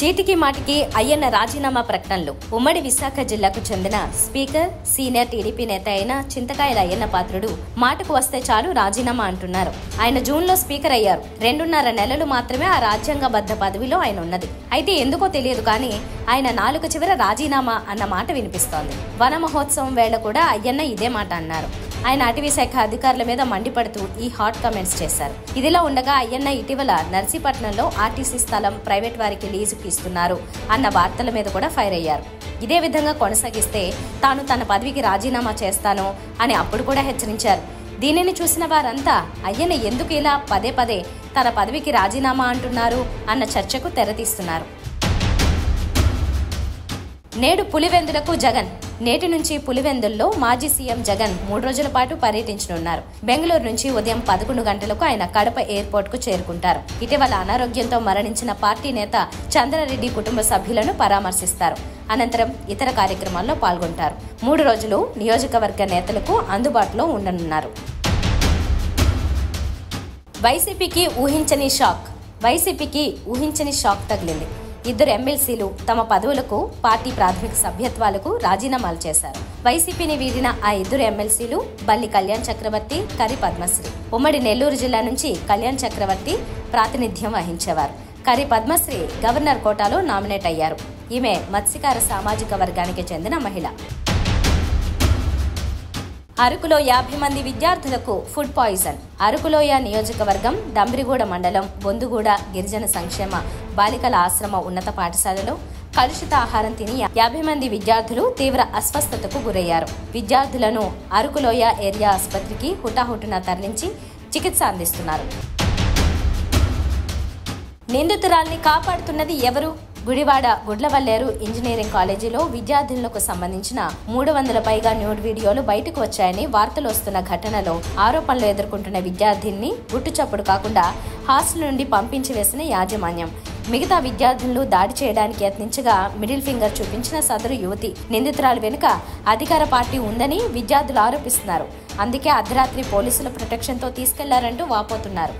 చీటికి మాటికి అయ్యన్న రాజీనామా ప్రకటనలు. ఉమ్మడి విశాఖ జిల్లాకు చెందిన స్పీకర్ సీనియర్ టీడీపీ నేత అయిన చింతకాయల అయ్యన్న పాత్రుడు మాటకు వస్తే చాలు రాజీనామా అంటున్నారు. ఆయన జూన్లో స్పీకర్ అయ్యారు. రెండున్నర నెలలు మాత్రమే ఆ రాజ్యాంగబద్ధ పదవిలో ఆయన ఉన్నది. అయితే ఎందుకో తెలియదు కానీ ఆయన నాలుగు చివర రాజీనామా అన్న మాట వినిపిస్తోంది. వన మహోత్సవం వేళ కూడా అయ్యన్న ఇదే మాట అన్నారు. ఆయన అటవీ శాఖ అధికారుల మీద మండిపడుతూ ఈ హాట్ కామెంట్స్ చేశారు. ఇదిలా ఉండగా అయ్యన్న ఇటీవల నర్సీపట్నంలో ఆర్టీసీ స్థలం ప్రైవేట్ వారికి లీజుకి ఇస్తున్నారు అన్న వార్తల మీద కూడా ఫైర్ అయ్యారు. ఇదే విధంగా కొనసాగిస్తే తాను తన పదవికి రాజీనామా చేస్తాను అని అప్పుడు కూడా హెచ్చరించారు. దీనిని చూసిన వారంతా అయ్యన్న ఎందుకు ఇలా పదే పదే తన పదవికి రాజీనామా అంటున్నారు అన్న చర్చకు తెరతీస్తున్నారు. నేడు పులివెందులకు జగన్. నేటి నుంచి పులివెందుల్లో మాజీ సీఎం జగన్ మూడు రోజుల పాటు పర్యటించనున్నారు. బెంగళూరు నుంచి ఉదయం పదకొండు గంటలకు ఆయన కడప ఎయిర్పోర్ట్కు చేరుకుంటారు. ఇటీవల అనారోగ్యంతో మరణించిన పార్టీ నేత చంద్రారెడ్డి కుటుంబ సభ్యులను పరామర్శిస్తారు. అనంతరం ఇతర కార్యక్రమాల్లో పాల్గొంటారు. మూడు రోజులు నియోజకవర్గ నేతలకు అందుబాటులో ఉండనున్నారు. వైసీపీకి ఊహించని షాక్. వైసీపీకి ఊహించని షాక్ తగిలింది. ఇద్దరు ఎమ్మెల్సీలు తమ పదవులకు పార్టీ ప్రాథమిక సభ్యత్వాలకు రాజీనామాలు చేశారు. వైసీపీని వీడిన ఆ ఇద్దరు ఎమ్మెల్సీలు బల్లి కళ్యాణ్ చక్రవర్తి కరి పద్మశ్రీ. ఉమ్మడి నెల్లూరు జిల్లా నుంచి కళ్యాణ్ చక్రవర్తి ప్రాతినిధ్యం వహించేవారు. కరి పద్మశ్రీ గవర్నర్ కోటాలో నామినేట్ అయ్యారు. ఈమె మత్స్యకార సామాజిక వర్గానికి చెందిన మహిళ. అరకులో యాభై మంది విద్యార్థులకు ఫుడ్ పాయిజన్. అరకులోయ నియోజకవర్గం దంబ్రిగూడ మండలం బొందుగూడ గిరిజన సంక్షేమ బాలికల ఆశ్రమ ఉన్నత పాఠశాలలో కలుషిత ఆహారం తిని యాభై మంది విద్యార్థులు తీవ్ర అస్వస్థతకు గురయ్యారు. విద్యార్థులను అరకులోయ ఏరియా ఆసుపత్రికి హుటాహుటున తరలించి చికిత్స అందిస్తున్నారు. నిందితురాల్ని కాపాడుతున్నది ఎవరు? గుడివాడ గుడ్లవల్లేరు ఇంజనీరింగ్ కాలేజీలో విద్యార్థులకు సంబంధించిన మూడు వందల పైగా న్యూడ్ వీడియోలు బయటకు వచ్చాయని వార్తలు వస్తున్న ఘటనలో ఆరోపణలు ఎదుర్కొంటున్న విద్యార్థిని గుట్టుచప్పుడు కాకుండా హాస్టల్ నుండి పంపించి వేసిన యాజమాన్యం. మిగతా విద్యార్థులు దాడి చేయడానికి యత్నించగా మిడిల్ ఫింగర్ చూపించిన సదరు యువతి నిందితురాలు వెనుక అధికార పార్టీ ఉందని విద్యార్థులు ఆరోపిస్తున్నారు. అందుకే అర్ధరాత్రి పోలీసుల ప్రొటెక్షన్తో తీసుకెళ్ళారంటూ వాపోతున్నారు.